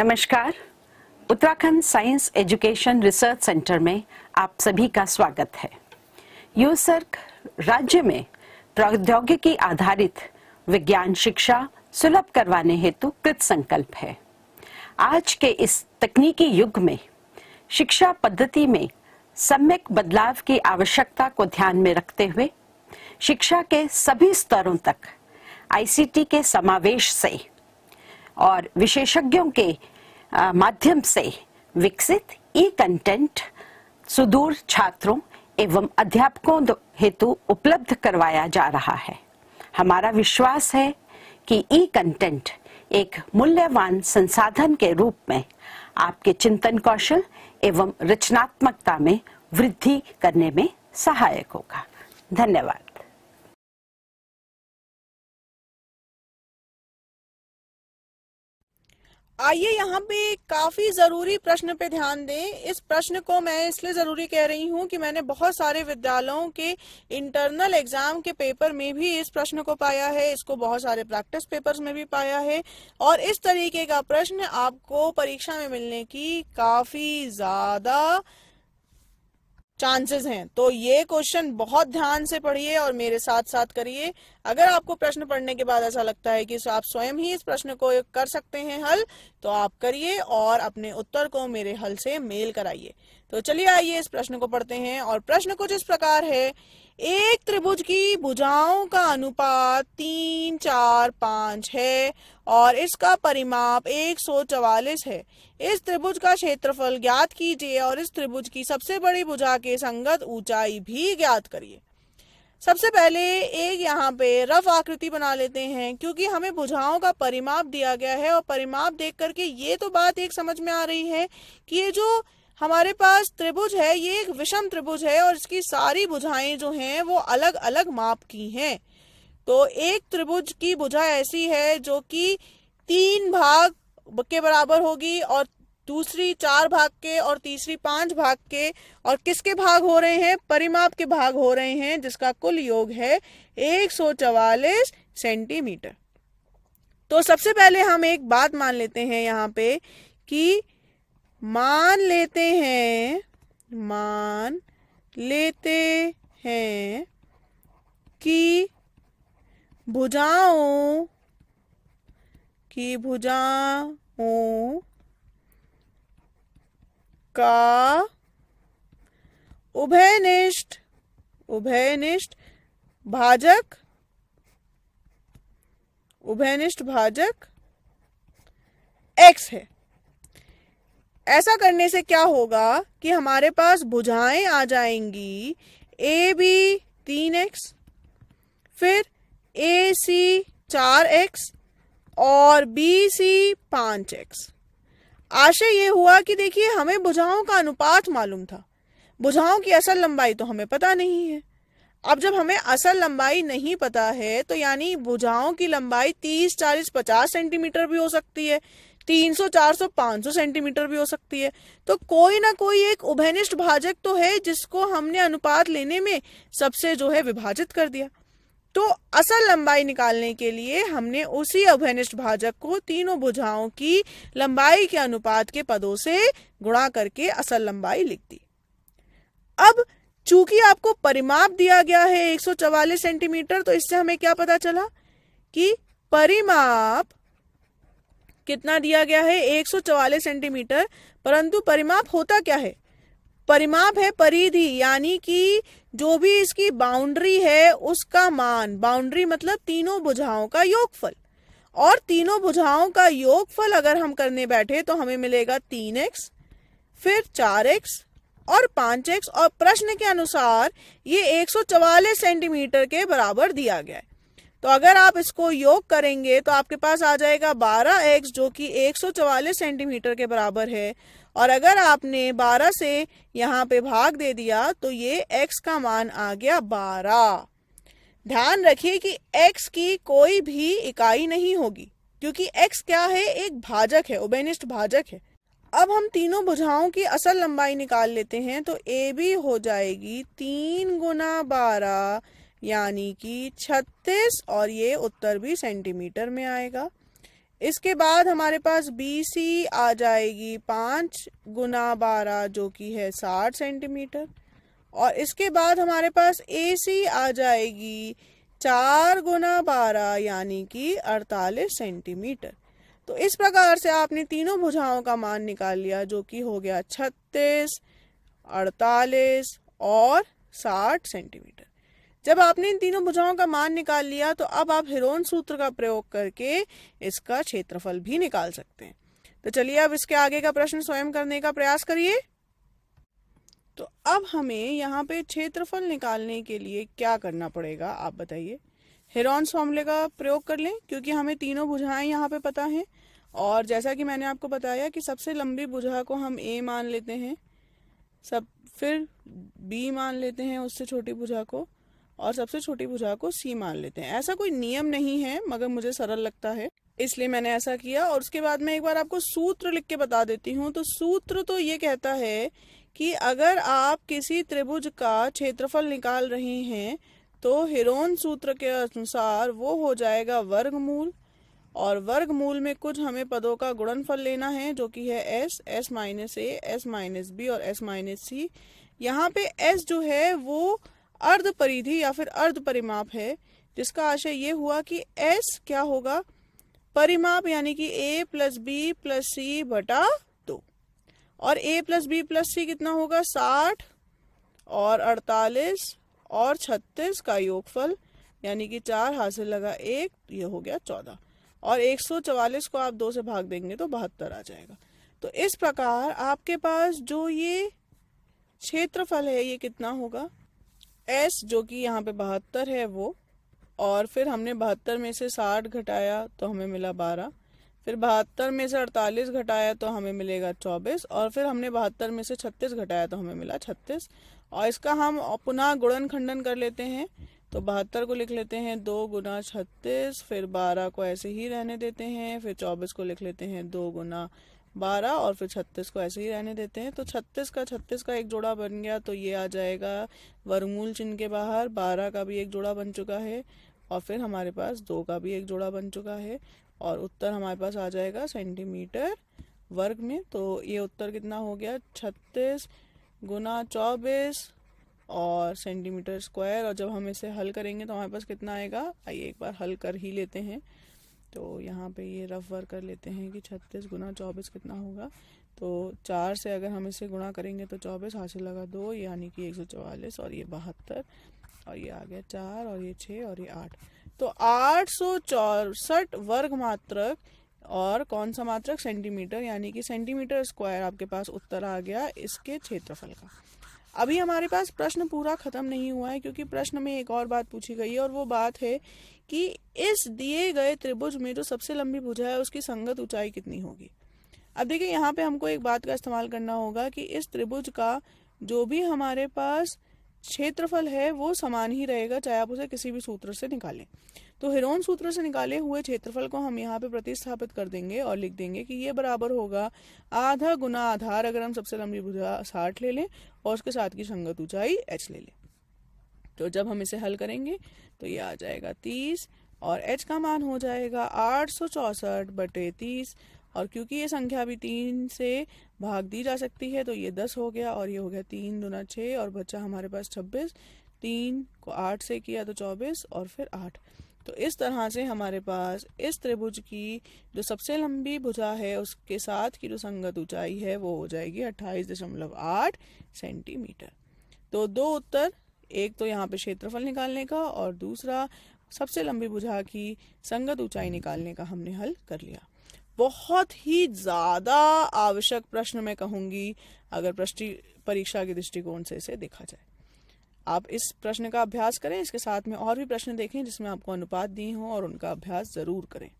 नमस्कार। Uttarakhand science education research centre में आप सभी का स्वागत है। यूसर्क राज्य में प्रौद्योगिकी आधारित विज्ञान शिक्षा सुलभ करवाने हेतु कृत संकल्प है। आज के इस तकनीकी युग में, शिक्षा पद्धति में सम्यक बदलाव की आवश्यकता को ध्यान में रखते हुए, शिक्षा के सभी स्तरों तक आईसीटी के समावेश से और विशेषज्ञों के माध्यम से विकसित ई कंटेंट सुदूर छात्रों एवं अध्यापकों हेतु उपलब्ध करवाया जा रहा है। हमारा विश्वास है कि ई कंटेंट एक मूल्यवान संसाधन के रूप में आपके चिंतन कौशल एवं रचनात्मकता में वृद्धि करने में सहायक होगा। धन्यवाद। आइए यहाँ पे काफ़ी ज़रूरी प्रश्न पे ध्यान दें। इस प्रश्न को मैं इसलिए ज़रूरी कह रही हूँ कि मैंने बहुत सारे विद्यालयों के इंटरनल एग्ज़ाम के पेपर में भी इस प्रश्न को पाया है, इसको बहुत सारे प्रैक्टिस पेपर्स में भी पाया है और इस तरीके का प्रश्न आपको परीक्षा में मिलने की काफ़ी ज़्यादा चांसेस हैं। तो ये क्वेश्चन बहुत ध्यान से पढ़िए और मेरे साथ साथ करिए। अगर आपको प्रश्न पढ़ने के बाद ऐसा लगता है कि आप स्वयं ही इस प्रश्न को कर सकते हैं हल तो आप करिए और अपने उत्तर को मेरे हल से मेल कराइए। तो चलिए आइए इस प्रश्न को पढ़ते हैं और प्रश्न कुछ इस प्रकार है। एक त्रिभुज की भुजाओं का अनुपात तीन, चार, पाँच है और इसका परिमाप एक है। इस त्रिभुज का क्षेत्रफल ज्ञात कीजिए और इस त्रिभुज की सबसे बड़ी भुजा के संगत ऊंचाई भी ज्ञात करिए। सबसे पहले एक यहाँ पे रफ आकृति बना लेते हैं, क्योंकि हमें भुजाओं का परिमाप दिया गया है और परिमाप देख करके ये तो बात एक समझ में आ रही है कि ये जो हमारे पास त्रिभुज है, ये एक विषम त्रिभुज है और इसकी सारी भुजाएँ जो हैं वो अलग अलग माप की हैं। तो एक त्रिभुज की भुजा ऐसी है जो कि तीन भाग के बराबर होगी और दूसरी चार भाग के और तीसरी पाँच भाग के। और किसके भाग हो रहे हैं? परिमाप के भाग हो रहे हैं, जिसका कुल योग है एक सेंटीमीटर। तो सबसे पहले हम एक बात मान लेते हैं यहाँ पे कि मान लेते हैं, मान लेते हैं कि भुजाओं की भुजाओं का उभयनिष्ठ उभयनिष्ठ भाजक उभयनिष्ठ भाजक एक्स है। ऐसा करने से क्या होगा कि हमारे पास भुजाएँ आ जाएँगी ए बी तीन एक्स फिर ए सी चार एक्स और बी सी पाँच एक्स आशय ये हुआ कि देखिए, हमें भुजाओं का अनुपात मालूम था। भुजाओं की असल लंबाई तो हमें पता नहीं है। अब जब हमें असल लंबाई नहीं पता है तो यानी भुजाओं की लंबाई तीस, चालीस, पचास सेंटीमीटर भी हो सकती है, तीन सौ, चार सौ, पाँच सौ सेंटीमीटर भी हो सकती है। तो कोई ना कोई एक उभयनिष्ठ भाजक तो है, जिसको हमने अनुपात लेने में सबसे जो है विभाजित कर दिया। तो असल लंबाई निकालने के लिए हमने उसी अभनिष्ठ भाजक को तीनों भुजाओं की लंबाई के अनुपात के पदों से गुणा करके असल लंबाई लिख दी। अब चूँकि आपको परिमाप दिया गया है 144 सेंटीमीटर तो इससे हमें क्या पता चला कि परिमाप कितना दिया गया है? 144 सेंटीमीटर, परंतु परिमाप होता क्या है? परिमाप है परिधि, यानी कि जो भी इसकी बाउंड्री है, उसका मान। बाउंड्री मतलब तीनों भुजाओं का योगफल। और तीनों भुजाओं का योगफल अगर हम करने बैठे तो हमें मिलेगा तीन एक्स फिर चार एक्स और पाँच एक्स और प्रश्न के अनुसार ये 144 सेंटीमीटर के बराबर दिया गया है। तो अगर आप इसको योग करेंगे तो आपके पास आ जाएगा 12 एक्स, जो कि 144 सेंटीमीटर के बराबर है। और अगर आपने 12 से यहाँ पे भाग दे दिया तो ये x का मान आ गया 12 ध्यान रखिए कि x की कोई भी इकाई नहीं होगी, क्योंकि x क्या है? एक भाजक है उबेनिष्ठ भाजक है। अब हम तीनों भुजाओं की असल लंबाई निकाल लेते हैं तो ए बी हो जाएगी तीन गुना बारह। यानी कि छत्तीस और ये उत्तर भी सेंटीमीटर में आएगा। इसके बाद हमारे पास बी सी आ जाएगी पाँच गुना बारह, जो कि है साठ सेंटीमीटर। और इसके बाद हमारे पास ए सी आ जाएगी चार गुना बारह, यानी कि अड़तालीस सेंटीमीटर। तो इस प्रकार से आपने तीनों भुजाओं का मान निकाल लिया, जो कि हो गया छत्तीस, अड़तालीस और साठ सेंटीमीटर। जब आपने इन तीनों भुजाओं का मान निकाल लिया तो अब आप हिरोन सूत्र का प्रयोग करके इसका क्षेत्रफल भी निकाल सकते हैं। तो चलिए अब इसके आगे का प्रश्न स्वयं करने का प्रयास करिए। तो अब हमें यहाँ पे क्षेत्रफल निकालने के लिए क्या करना पड़ेगा, आप बताइए। हेरॉन्स फॉर्मूले का प्रयोग कर लें, क्योंकि हमें तीनों भुजाएँ यहाँ पे पता हैं। और जैसा कि मैंने आपको बताया कि सबसे लंबी भुजा को हम ए मान लेते हैं, सब फिर बी मान लेते हैं उससे छोटी भुजा को। और सबसे छोटी भुजा को सी मान लेते हैं। ऐसा कोई नियम नहीं है, मगर मुझे सरल लगता है। इसलिए मैंने ऐसा किया और उसके बाद मैं एक बार आपको सूत्र लिख के बता देती हूँ। तो सूत्र तो ये कहता है कि अगर आप किसी त्रिभुज का क्षेत्रफल निकाल रहे हैं तो हिरोन सूत्र के अनुसार वो हो जाएगा वर्गमूल। और वर्गमूल में कुछ हमें पदों का गुणनफल लेना है, जो कि है S S minus A, S minus B और एस माइनस सी। यहाँ पे एस जो है, वो अर्ध परिधि या फिर अर्ध परिमाप है, जिसका आशय ये हुआ कि एस क्या होगा? परिमाप यानी कि A plus B plus C बटा दो। और A plus B plus C कितना होगा? साठ और अड़तालीस और छत्तीस का योगफल यानी कि चार हासिल लगा एक, ये हो गया चौदह। और एक सौ चवालीस को आप दो से भाग देंगे तो बहत्तर आ जाएगा। तो इस प्रकार आपके पास जो ये क्षेत्रफल है, ये कितना होगा? एस जो कि यहाँ पे बहत्तर है वो, और फिर हमने बहत्तर में से साठ घटाया तो हमें मिला बारह, फिर बहत्तर में से अड़तालीस घटाया तो हमें मिलेगा चौबीस, और फिर हमने बहत्तर में से छत्तीस घटाया तो हमें मिला छत्तीस, और इसका हम पुनः गुणन खंडन कर लेते हैं तो बहत्तर को लिख लेते हैं दो गुना छत्तीस, फिर बारह को ऐसे ही रहने देते हैं, फिर चौबीस को लिख लेते हैं दो गुना बारह और फिर छत्तीस को ऐसे ही रहने देते हैं। तो छत्तीस का छत्तीस का एक जोड़ा बन गया तो ये आ जाएगा वर्गमूल चिन्ह के बाहर। बारह का भी एक जोड़ा बन चुका है और फिर हमारे पास दो का भी एक जोड़ा बन चुका है और उत्तर हमारे पास आ जाएगा सेंटीमीटर वर्ग में। तो ये उत्तर कितना हो गया? छत्तीस गुना चौबीस और सेंटीमीटर स्क्वायर। और जब हम इसे हल करेंगे तो हमारे पास कितना आएगा? आइए एक बार हल कर ही लेते हैं। तो यहाँ पे ये रफ वर्क कर लेते हैं कि छत्तीस गुना चौबीस कितना होगा। तो चार से अगर हम इसे गुणा करेंगे तो चौबीस, हासिल लगा दो, यानी कि एक सौ चौवालीस, और ये बहत्तर, और ये आ गया चार, और ये छः और ये आठ। तो आठ सौ चौसठ वर्ग मात्रक, और कौन सा मात्रक? सेंटीमीटर, यानी कि सेंटीमीटर स्क्वायर आपके पास उत्तर आ गया इसके क्षेत्रफल का। अभी हमारे पास प्रश्न पूरा खत्म नहीं हुआ है, क्योंकि प्रश्न में एक और बात पूछी गई है, और वो बात है कि इस दिए गए त्रिभुज में जो सबसे लंबी भुजा है, उसकी संगत ऊंचाई कितनी होगी? अब देखिए, यहाँ पे हमको एक बात का इस्तेमाल करना होगा कि इस त्रिभुज का जो भी हमारे पास क्षेत्रफल है, वो समान ही रहेगा, चाहे आप उसे किसी भी सूत्र से निकालें। तो हिरोन सूत्र से निकाले हुए क्षेत्रफल को हम यहाँ पे प्रतिस्थापित कर देंगे और लिख देंगे कि ये बराबर होगा आधा गुना आधार, अगर हम सबसे लंबी भुजा साठ ले लें और उसके साथ की संगत ऊंचाई एच ले लें। तो जब हम इसे हल करेंगे तो ये आ जाएगा तीस और एच का मान हो जाएगा आठ सौ चौसठ बटे तीस और क्योंकि ये संख्या भी तीन से भाग दी जा सकती है तो ये दस हो गया और ये हो गया तीन दुना छः और बच्चा हमारे पास छब्बीस। तीन को आठ से किया तो चौबीस और फिर आठ। तो इस तरह से हमारे पास इस त्रिभुज की जो सबसे लंबी भुजा है, उसके साथ की जो संगत ऊंचाई है, वो हो जाएगी अट्ठाईस दशमलव आठ सेंटीमीटर। तो दो उत्तर, एक तो यहाँ पे क्षेत्रफल निकालने का और दूसरा सबसे लंबी भुजा की संगत ऊंचाई निकालने का हमने हल कर लिया। बहुत ही ज़्यादा आवश्यक प्रश्न मैं कहूँगी, अगर प्रश्न परीक्षा के दृष्टिकोण से इसे देखा जाए। आप इस प्रश्न का अभ्यास करें, इसके साथ में और भी प्रश्न देखें जिसमें आपको अनुपात दिए हों और उनका अभ्यास ज़रूर करें।